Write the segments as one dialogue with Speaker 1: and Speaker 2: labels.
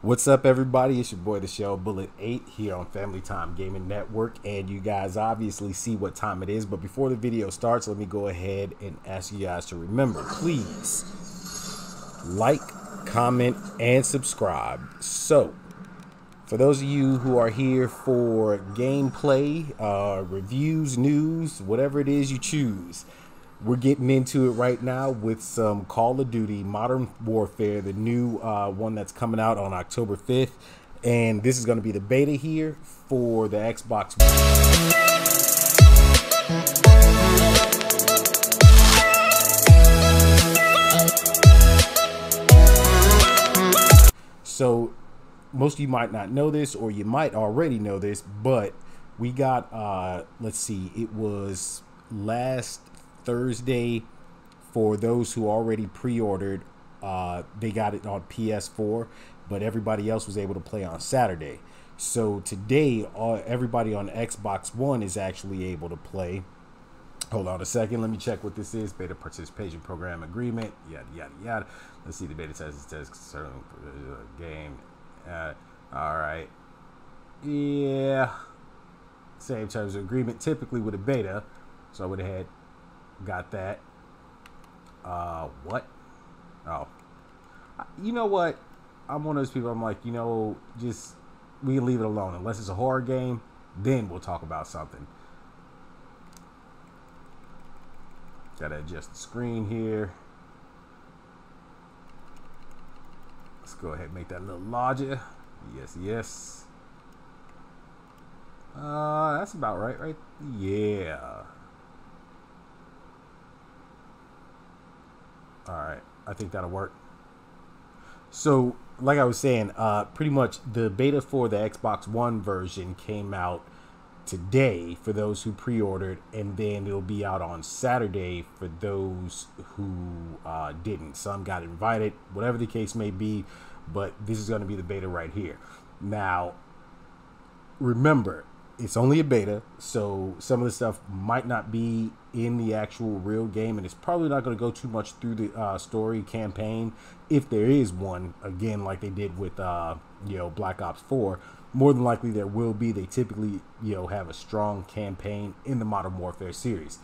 Speaker 1: What's up, everybody? It's your boy, the Shell Bullet 8 here on Family Time Gaming Network. And you guys obviously see what time it is. But before the video starts, let me go ahead and ask you guys to remember, please like, comment, and subscribe. So, for those of you who are here for gameplay, uh, reviews, news, whatever it is you choose, we're getting into it right now with some Call of Duty Modern Warfare, the new uh, one that's coming out on October 5th. And this is going to be the beta here for the Xbox. So, most of you might not know this, or you might already know this, but we got, uh, let's see, it was last Thursday for those who already pre-ordered. Uh, they got it on PS4, but everybody else was able to play on Saturday. So today, uh, everybody on Xbox One is actually able to play. Hold on a second. Let me check what this is. Beta participation program agreement. Yada yada yada. Let's see the beta test. Test certain game. Uh, all right. Yeah. Same terms of agreement. Typically with a beta. So I would have had Got that. Uh, what? Oh. You know what? I'm one of those people, I'm like, you know, just, we leave it alone. Unless it's a horror game, then we'll talk about something. Gotta adjust the screen here. Let's go ahead and make that a little larger. Yes, yes. Uh, that's about right, right? Yeah. All right, I think that'll work. So, like I was saying, uh, pretty much the beta for the Xbox One version came out today for those who pre-ordered, and then it'll be out on Saturday for those who uh, didn't. Some got invited, whatever the case may be, but this is going to be the beta right here. Now, remember, it's only a beta, so some of the stuff might not be in the actual real game, and it's probably not going to go too much through the uh, story campaign, if there is one. Again, like they did with uh, you know Black Ops Four, more than likely there will be. They typically you know have a strong campaign in the Modern Warfare series.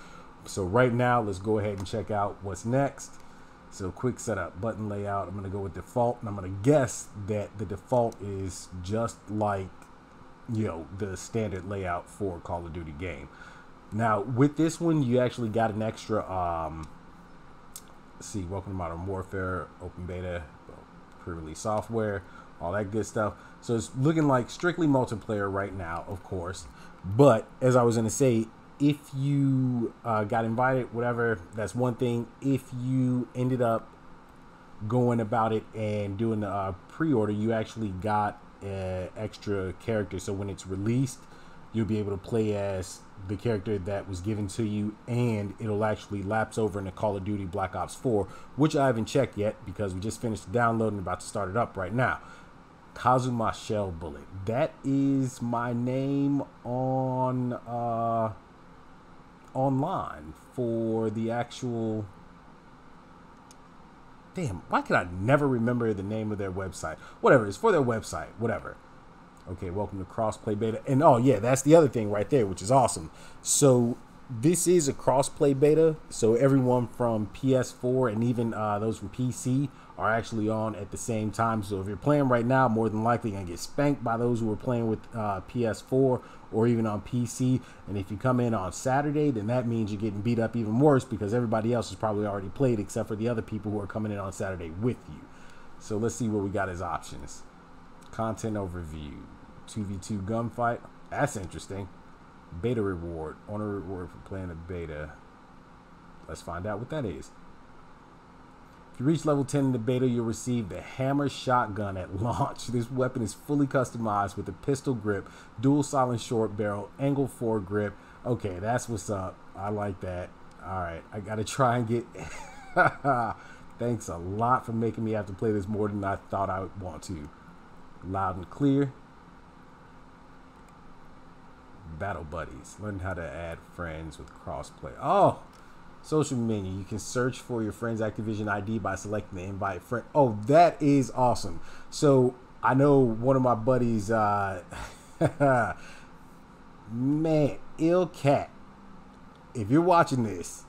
Speaker 1: So right now, let's go ahead and check out what's next. So quick setup, button layout. I'm going to go with default, and I'm going to guess that the default is just like you know the standard layout for Call of Duty game. Now with this one, you actually got an extra. Um, see, welcome to Modern Warfare, open beta, pre-release software, all that good stuff. So it's looking like strictly multiplayer right now, of course. But as I was gonna say, if you uh, got invited, whatever, that's one thing. If you ended up going about it and doing the pre-order, you actually got uh, extra character. So when it's released, you'll be able to play as the character that was given to you, and it'll actually lapse over into Call of Duty Black Ops 4, which I haven't checked yet because we just finished downloading, about to start it up right now. Kazuma Shell Bullet. That is my name on uh, online for the actual Damn, why can I never remember the name of their website? Whatever, it's for their website, whatever. Okay, welcome to crossplay beta. And oh yeah, that's the other thing right there, which is awesome. So this is a crossplay beta, so everyone from PS4 and even uh, those from PC are actually on at the same time. So if you're playing right now, more than likely you're gonna get spanked by those who are playing with uh, PS4 or even on PC. And if you come in on Saturday, then that means you're getting beat up even worse because everybody else has probably already played except for the other people who are coming in on Saturday with you. So let's see what we got as options. Content overview, 2v2 gunfight. That's interesting. Beta reward, honor reward for playing a beta. Let's find out what that is. If you reach level 10 in the beta, you'll receive the Hammer Shotgun at launch. This weapon is fully customized with a pistol grip, dual silent short barrel, angle foregrip. Okay, that's what's up. I like that. All right, I got to try and get... Thanks a lot for making me have to play this more than I thought I would want to. Loud and clear. Battle Buddies. Learn how to add friends with crossplay. Oh, social menu. You can search for your friend's Activision ID by selecting the invite friend. Oh, that is awesome. So I know one of my buddies, uh, man, ill cat. If you're watching this,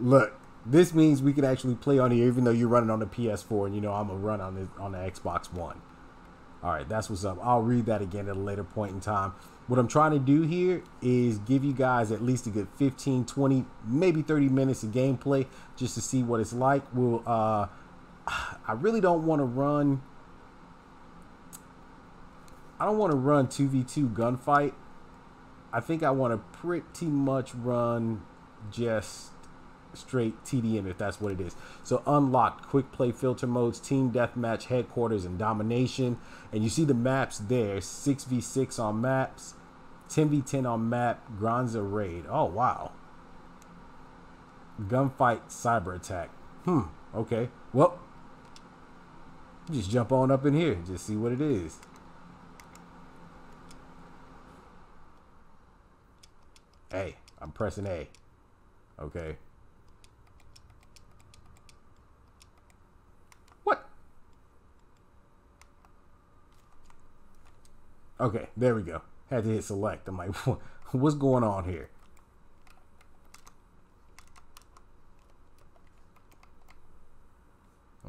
Speaker 1: look, this means we can actually play on here, even though you're running on the PS4, and you know I'm gonna run on the on the Xbox One. All right, that's what's up. I'll read that again at a later point in time. What I'm trying to do here is give you guys at least a good 15, 20, maybe 30 minutes of gameplay just to see what it's like. We'll, uh, I really don't want to run. I don't want to run 2v2 gunfight. I think I want to pretty much run just straight TDM if that's what it is. So unlocked quick play filter modes, team deathmatch, headquarters, and domination. And you see the maps there: six v six on maps, ten v ten on map, Grazna Raid. Oh wow. Gunfight, cyber attack. Hmm. Okay. Well, just jump on up in here. Just see what it is. Hey, I'm pressing A. Okay. Okay, there we go. Had to hit select. I'm like, what's going on here?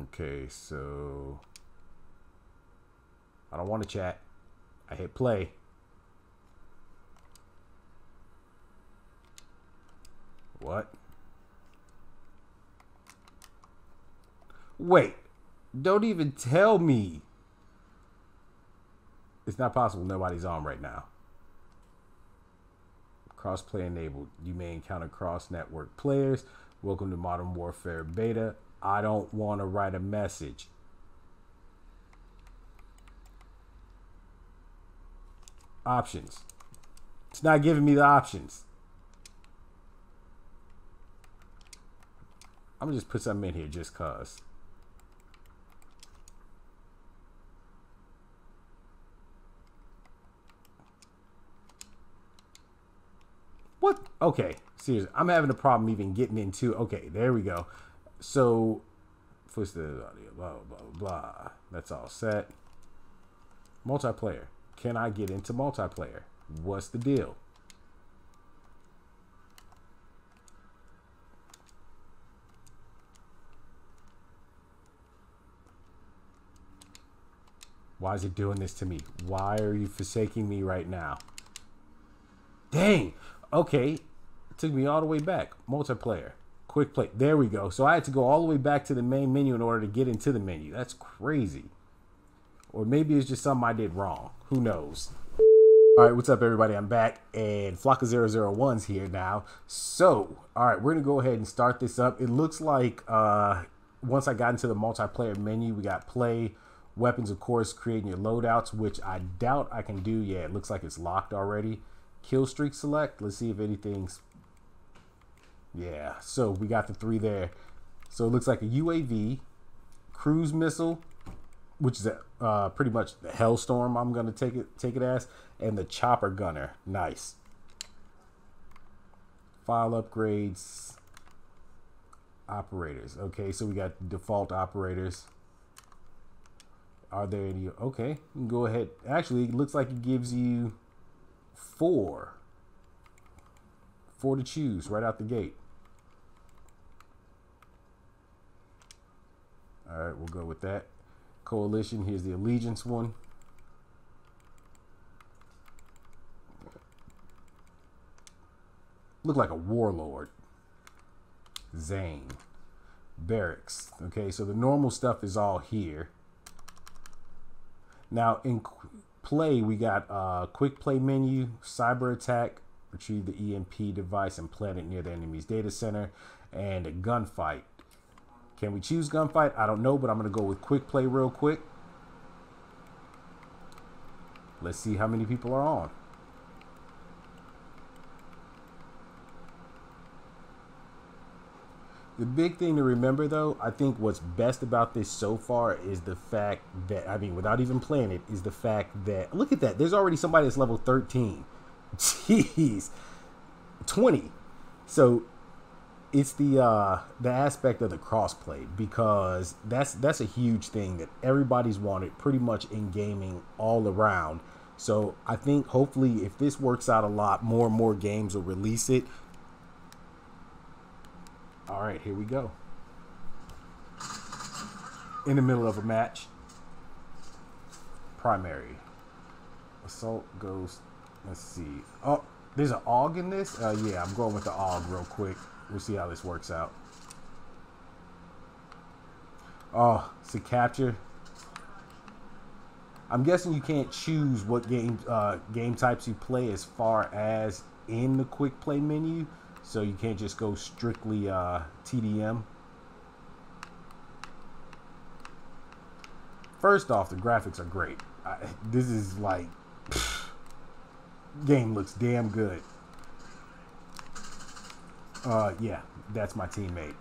Speaker 1: Okay, so I don't want to chat. I hit play. What? Wait, don't even tell me. It's not possible nobody's on right now. Crossplay enabled. You may encounter cross network players. Welcome to Modern Warfare Beta. I don't want to write a message. Options. It's not giving me the options. I'm gonna just put something in here just cause. What? Okay, seriously, I'm having a problem even getting into. Okay, there we go. So, push the audio, blah blah blah. That's all set. Multiplayer. Can I get into multiplayer? What's the deal? Why is it doing this to me? Why are you forsaking me right now? Dang. Okay, it took me all the way back. Multiplayer, quick play. There we go. So I had to go all the way back to the main menu in order to get into the menu. That's crazy. Or maybe it's just something I did wrong. Who knows? All right, what's up, everybody? I'm back, and Flocka001's here now. So, all right, we're gonna go ahead and start this up. It looks like uh, once I got into the multiplayer menu, we got play, weapons, of course, creating your loadouts, which I doubt I can do. Yeah, it looks like it's locked already kill streak select. Let's see if anything's. Yeah, so we got the three there. So it looks like a UAV, cruise missile, which is a, uh, pretty much the Hellstorm. I'm gonna take it take it as, and the chopper gunner. Nice. Field upgrades. Operators. Okay, so we got default operators. Are there any? Okay, you can go ahead. Actually, it looks like it gives you four. Four to choose right out the gate. All right, we'll go with that. Coalition, here's the Allegiance one. Look like a warlord. Zane. Barracks. Okay, so the normal stuff is all here. Now, in play, we got uh, quick play menu, cyber attack, retrieve the EMP device and plant it near the enemy's data center, and a gunfight. Can we choose gunfight? I don't know, but I'm going to go with quick play real quick. Let's see how many people are on. The big thing to remember, though, I think what's best about this so far is the fact that, I mean, without even playing it, is the fact that, look at that, there's already somebody that's level 13. Jeez. 20. So, it's the uh, the aspect of the crossplay because that's that's a huge thing that everybody's wanted pretty much in gaming all around. So I think hopefully if this works out a lot, more and more games will release it. All right, here we go. In the middle of a match. Primary. Assault goes. Let's see. Oh, there's an AUG in this? Uh, yeah, I'm going with the AUG real quick. We'll see how this works out. Oh, it's a capture. I'm guessing you can't choose what game uh, game types you play as far as in the quick play menu, so you can't just go strictly uh, TDM. First off, the graphics are great. I, this is like pff, game looks damn good. Uh, yeah, that's my teammate.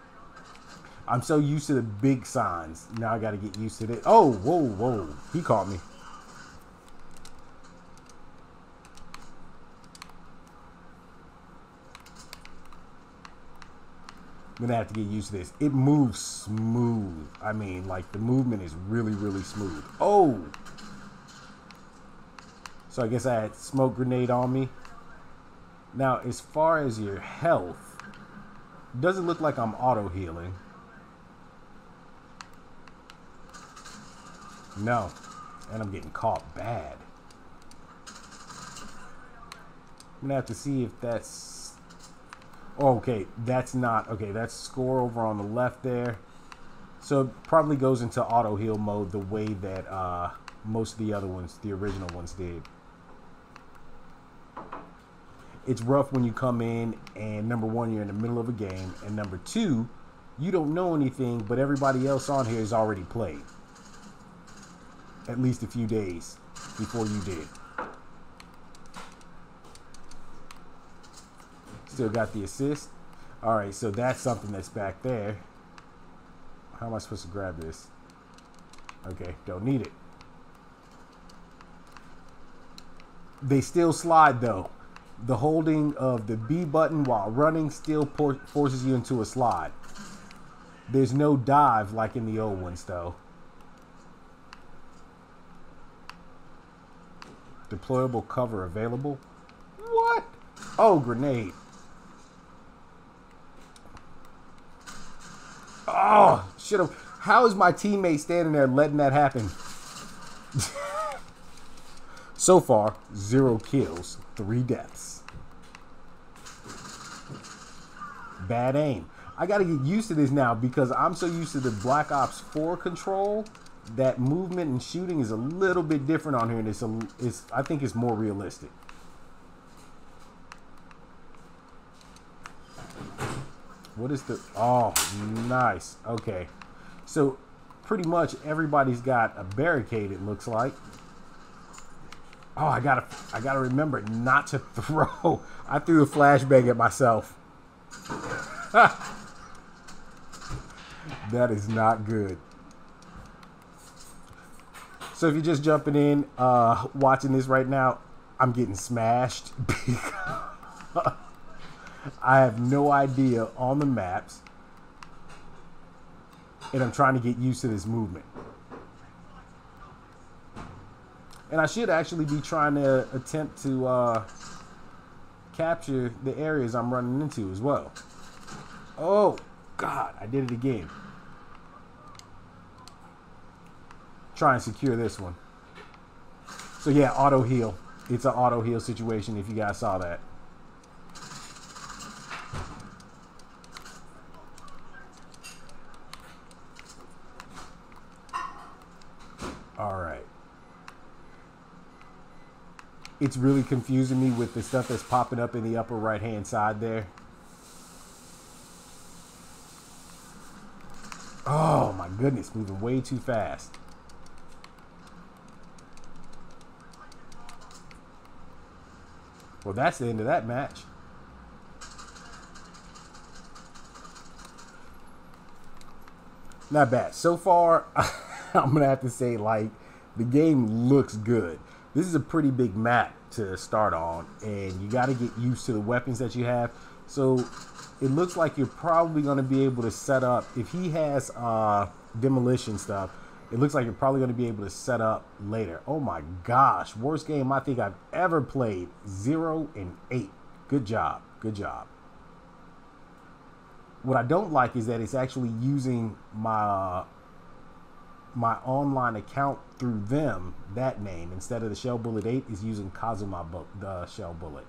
Speaker 1: I'm so used to the big signs. Now I got to get used to it. Oh, whoa, whoa. He caught me. I'm gonna have to get used to this. It moves smooth. I mean, like the movement is really, really smooth. Oh! So I guess I had smoke grenade on me. Now, as far as your health, doesn't look like I'm auto healing. No. And I'm getting caught bad. I'm gonna have to see if that's okay that's not okay that's score over on the left there so it probably goes into auto heal mode the way that uh, most of the other ones the original ones did it's rough when you come in and number one, you're in the middle of a game, and number two, you don't know anything, but everybody else on here has already played. At least a few days before you did. Still got the assist. All right, so that's something that's back there. How am I supposed to grab this? Okay, don't need it. They still slide though the holding of the B button while running still forces you into a slide. There's no dive like in the old ones, though. Deployable cover available. What? Oh, grenade. Oh, should have. How is my teammate standing there letting that happen? so far, zero kills, three deaths. bad aim. I got to get used to this now because I'm so used to the Black Ops 4 control that movement and shooting is a little bit different on here, and it's a, it's I think it's more realistic. What is the? Oh, nice. Okay, so pretty much everybody's got a barricade. It looks like. Oh, I gotta, I gotta remember not to throw. I threw a flashbang at myself. that is not good. So if you're just jumping in, uh, watching this right now, I'm getting smashed because I have no idea on the maps, and I'm trying to get used to this movement. And I should actually be trying to attempt to uh, capture the areas I'm running into as well. Oh, God, I did it again. Try and secure this one. So yeah, auto heal. It's an auto heal situation if you guys saw that. All right. It's really confusing me with the stuff that's popping up in the upper right hand side there. Oh my goodness, moving way too fast. Well, that's the end of that match. Not bad. So far, I'm going to have to say, like, the game looks good. This is a pretty big map to start on, and you got to get used to the weapons that you have. So it looks like you're probably going to be able to set up, if he has uh, demolition stuff, it looks like you're probably going to be able to set up later. Oh my gosh, worst game I think I've ever played. Zero and eight. Good job. Good job. What I don't like is that it's actually using my my online account through them that name instead of the Shell Bullet 8 is using Kazuma the Shell Bullet.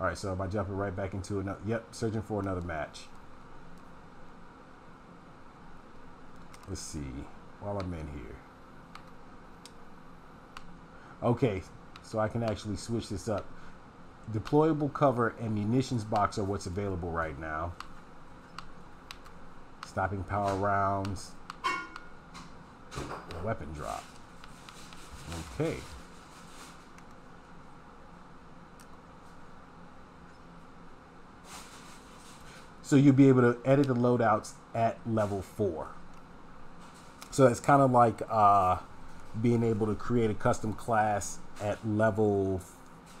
Speaker 1: All right, so am I jumping right back into another? Yep, searching for another match. Let's see. While I'm in here. Okay, so I can actually switch this up. Deployable cover and munitions box are what's available right now. Stopping power rounds. Weapon drop. Okay. So you'll be able to edit the loadouts at level four. So it's kind of like uh, being able to create a custom class at level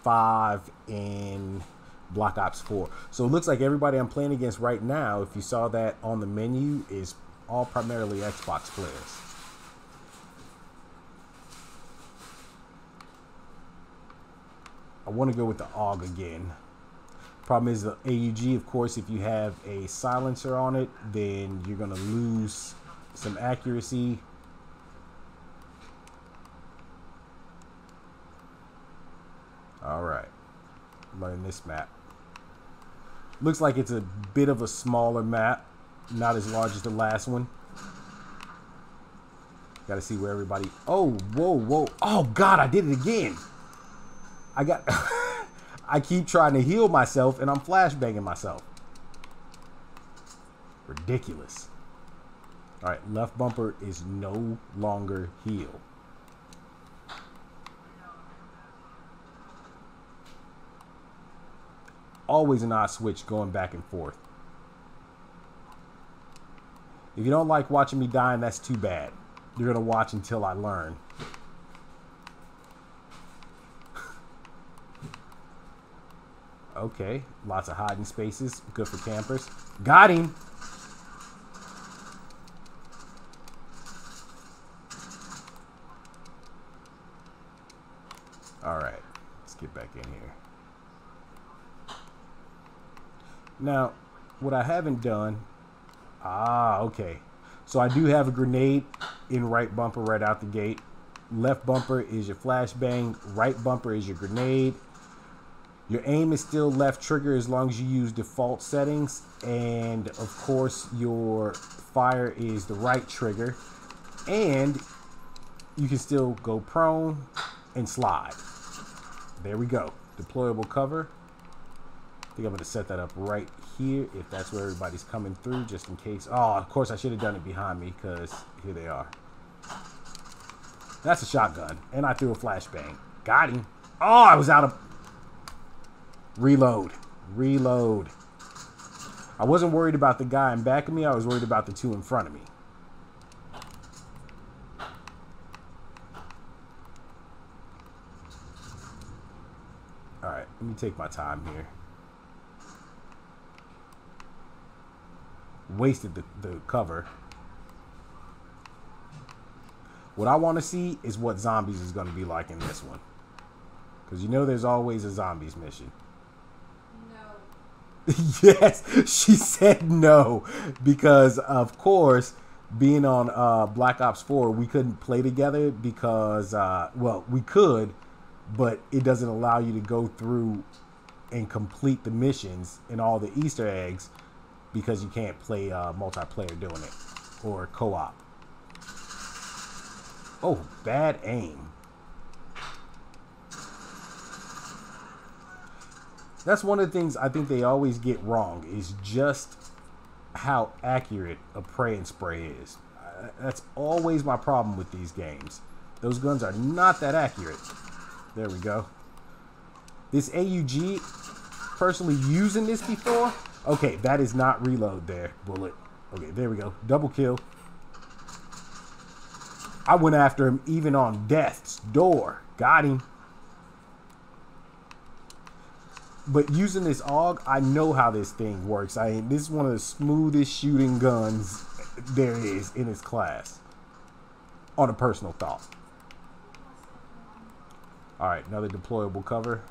Speaker 1: five in Black Ops 4. So it looks like everybody I'm playing against right now, if you saw that on the menu, is all primarily Xbox players. I want to go with the AUG again. Problem is the AUG, of course, if you have a silencer on it, then you're going to lose some accuracy. All right, learn this map. Looks like it's a bit of a smaller map, not as large as the last one. Got to see where everybody. Oh, whoa, whoa! Oh God, I did it again. I got. I keep trying to heal myself and I'm flashbanging myself. Ridiculous. All right, left bumper is no longer heal. Always an odd switch going back and forth. If you don't like watching me dying, that's too bad. You're going to watch until I learn. Okay, lots of hiding spaces. Good for campers. Got him. All right, let's get back in here. Now, what I haven't done, ah, okay. So I do have a grenade in right bumper right out the gate. Left bumper is your flashbang. Right bumper is your grenade. Your aim is still left trigger as long as you use default settings. And of course, your fire is the right trigger. And you can still go prone and slide. There we go. Deployable cover. Think I'm going to set that up right here if that's where everybody's coming through just in case. Oh, of course I should have done it behind me because here they are. That's a shotgun. And I threw a flashbang. Got him. Oh, I was out of Reload. Reload. I wasn't worried about the guy in back of me. I was worried about the two in front of me. Alright, let me take my time here. Wasted the, the cover. What I want to see is what zombies is going to be like in this one. Because you know there's always a zombies mission. No. yes, she said no because of course being on uh, Black Ops 4 we couldn't play together because uh, well we could but it doesn't allow you to go through and complete the missions and all the Easter eggs because you can't play uh, multiplayer doing it or co-op. Oh, bad aim. that's one of the things I think they always get wrong is just how accurate a pray and spray is. Uh, that's always my problem with these games. Those guns are not that accurate. There we go. This AUG, personally using this before. Okay, that is not reload there, bullet. Okay, there we go. Double kill. I went after him even on death's door. Got him. but using this AUG, I know how this thing works. I this is one of the smoothest shooting guns there is in its class. On a personal thought. All right, another deployable cover.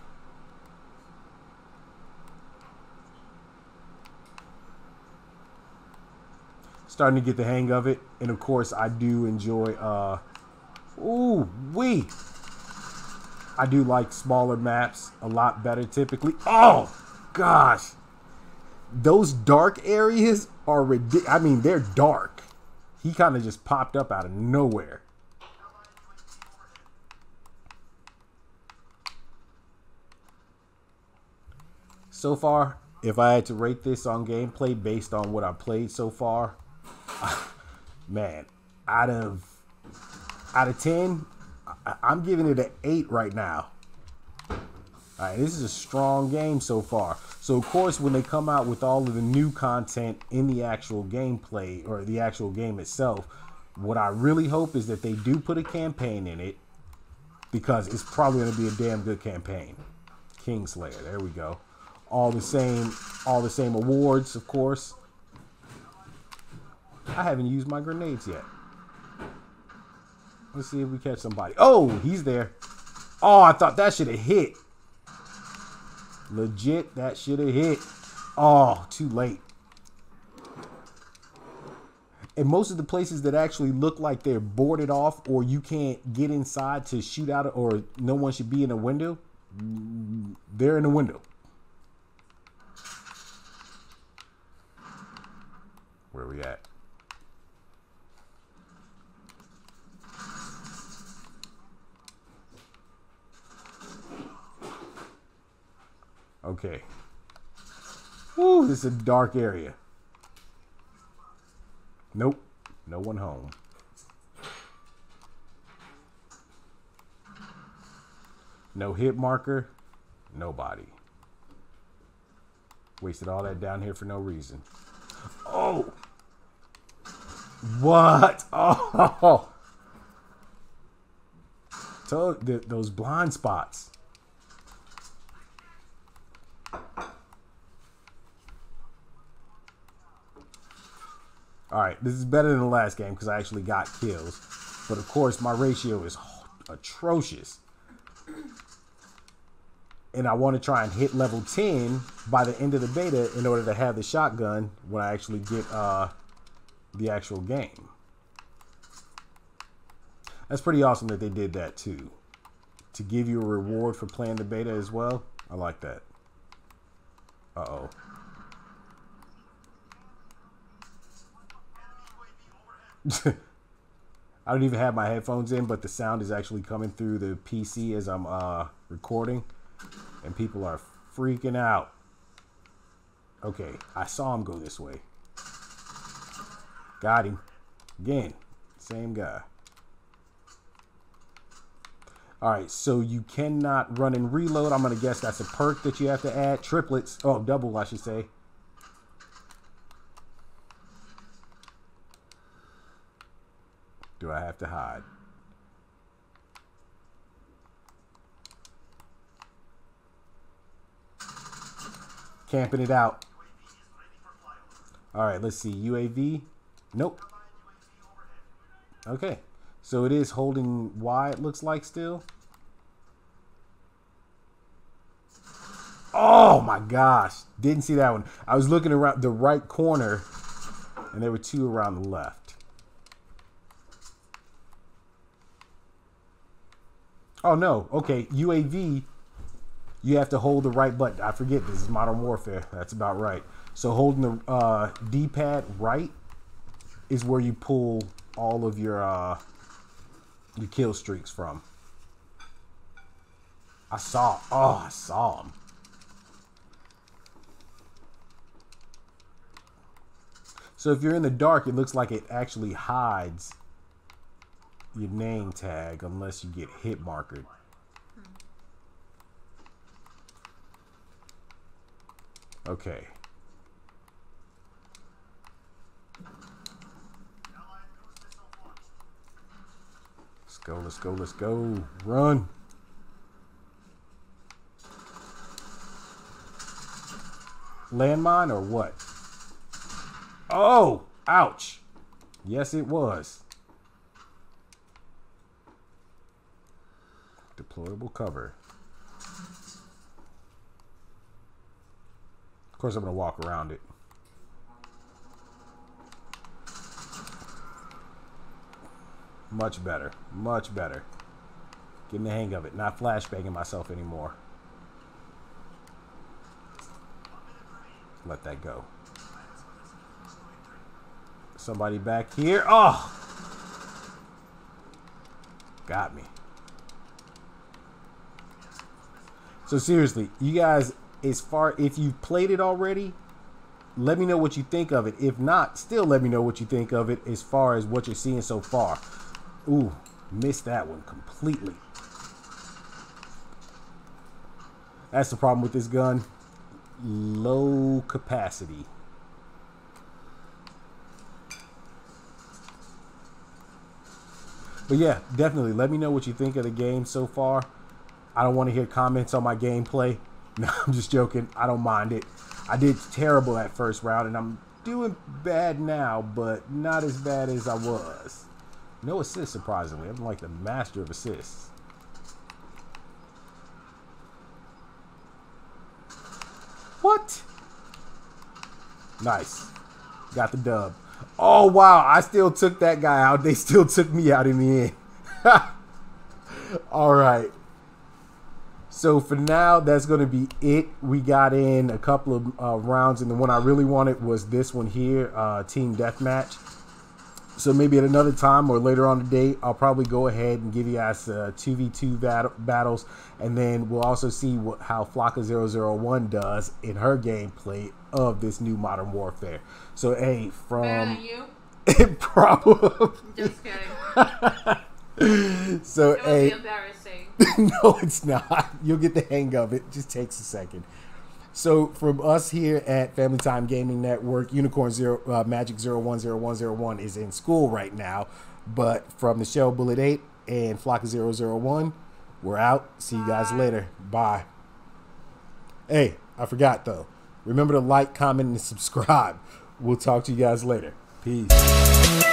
Speaker 1: Starting to get the hang of it, and of course, I do enjoy. uh Ooh, we. I do like smaller maps a lot better typically. Oh, gosh. Those dark areas are ridiculous. I mean, they're dark. He kind of just popped up out of nowhere. So far, if I had to rate this on gameplay based on what I played so far, man, out of out of 10, I'm giving it an 8 right now. All right, this is a strong game so far. So, of course, when they come out with all of the new content in the actual gameplay or the actual game itself, what I really hope is that they do put a campaign in it because it's probably going to be a damn good campaign. Kingslayer, there we go. All the same, all the same awards, of course. I haven't used my grenades yet. Let's see if we catch somebody. Oh, he's there. Oh, I thought that should have hit. Legit, that should have hit. Oh, too late. And most of the places that actually look like they're boarded off or you can't get inside to shoot out or no one should be in a window, they're in a window. Where are we at? Okay. Woo, this is a dark area. Nope. No one home. No hit marker. Nobody. Wasted all that down here for no reason. Oh! What? Oh! So, those blind spots. All right, this is better than the last game because I actually got kills. But of course, my ratio is atrocious. And I want to try and hit level 10 by the end of the beta in order to have the shotgun when I actually get uh, the actual game. That's pretty awesome that they did that too. To give you a reward for playing the beta as well. I like that. Uh-oh. I don't even have my headphones in, but the sound is actually coming through the PC as I'm uh, recording, and people are freaking out. Okay, I saw him go this way. Got him. Again, same guy. Alright, so you cannot run and reload. I'm going to guess that's a perk that you have to add. Triplets. Oh, double, I should say. Do I have to hide? Camping it out. All right, let's see. UAV. Nope. Okay. So it is holding Y, it looks like still. Oh my gosh. Didn't see that one. I was looking around the right corner and there were two around the left. Oh no. Okay, UAV. You have to hold the right button. I forget. This is Modern Warfare. That's about right. So holding the uh, D-pad right is where you pull all of your uh, your kill streaks from. I saw. Oh, I saw him. So if you're in the dark, it looks like it actually hides your name tag unless you get hit markered. Okay. Let's go, let's go, let's go. Run. landmine or what? Oh, ouch. Yes, it was. Deployable cover. Of course, I'm going to walk around it. Much better. Much better. Getting the hang of it. Not flashbanging myself anymore. Let that go. Somebody back here. Oh! Got me. So seriously, you guys, as far if you've played it already, let me know what you think of it. If not, still let me know what you think of it as far as what you're seeing so far. Ooh, missed that one completely. That's the problem with this gun. Low capacity. But yeah, definitely let me know what you think of the game so far. I don't want to hear comments on my gameplay. No, I'm just joking. I don't mind it. I did terrible at first round, and I'm doing bad now, but not as bad as I was. No assists, surprisingly. I'm like the master of assists. What? Nice. Got the dub. Oh, wow. I still took that guy out. They still took me out in the end. All right. So for now, that's going to be it. We got in a couple of uh, rounds, and the one I really wanted was this one here, uh, Team Deathmatch. So maybe at another time or later on today, I'll probably go ahead and give you guys uh, 2v2 bat- battles, and then we'll also see what, how Flocka001 does in her gameplay of this new Modern Warfare. So, hey, from...
Speaker 2: you?
Speaker 1: probably.
Speaker 2: Just kidding.
Speaker 1: so, hey... no, it's not. You'll get the hang of it. Just takes a second. So from us here at Family Time Gaming Network, Unicorn Zero uh, Magic Zero One Zero One Zero One is in school right now, but from the Shell Bullet Eight and Flock Zero Zero One, we're out. See you guys later. Bye. Hey, I forgot though. Remember to like, comment, and subscribe. We'll talk to you guys later. Peace.